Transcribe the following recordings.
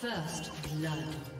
First blood.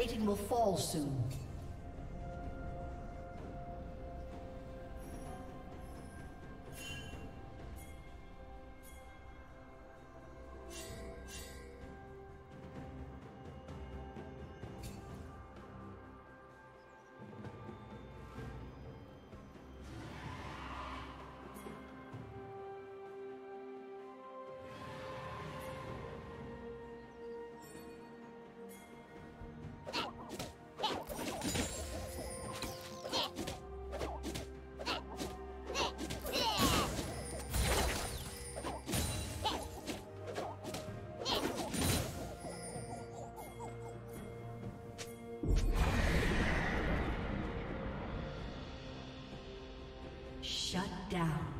Plating will fall soon. Shut down.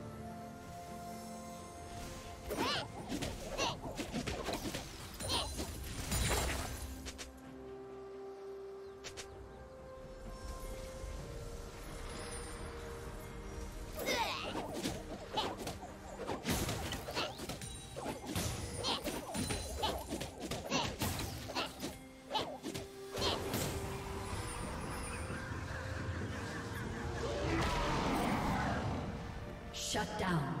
Shut down.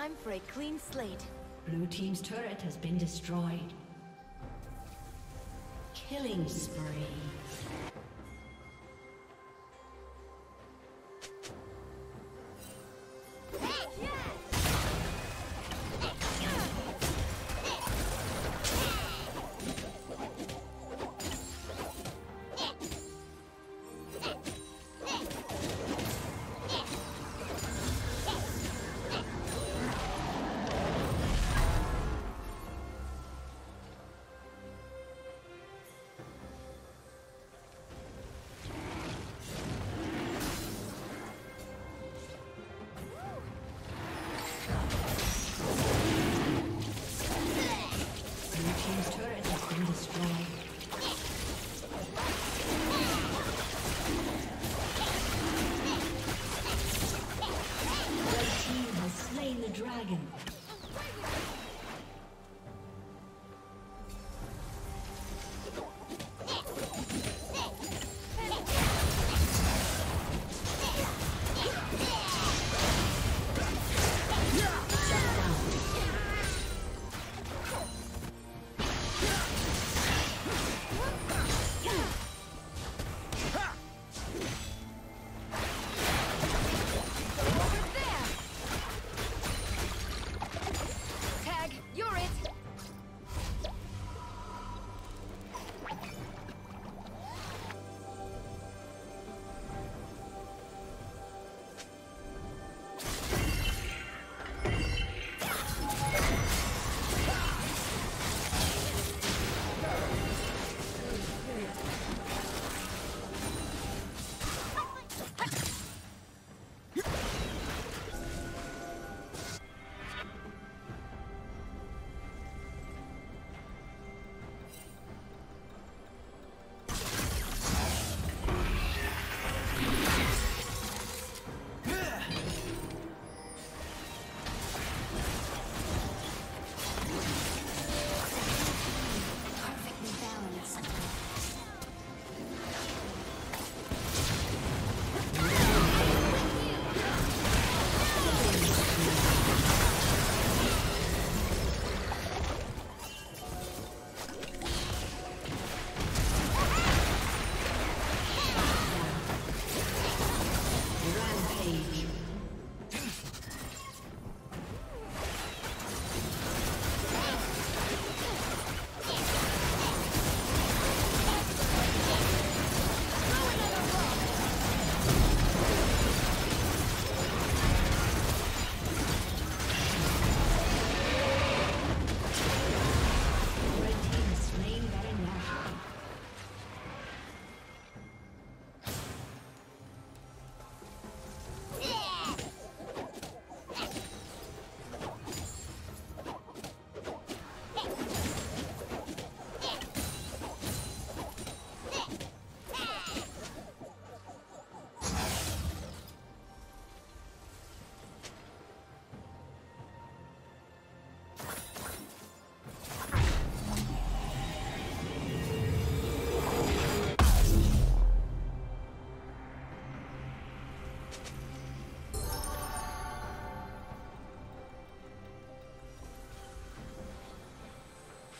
Time for a clean slate. Blue Team's turret has been destroyed. Killing spree.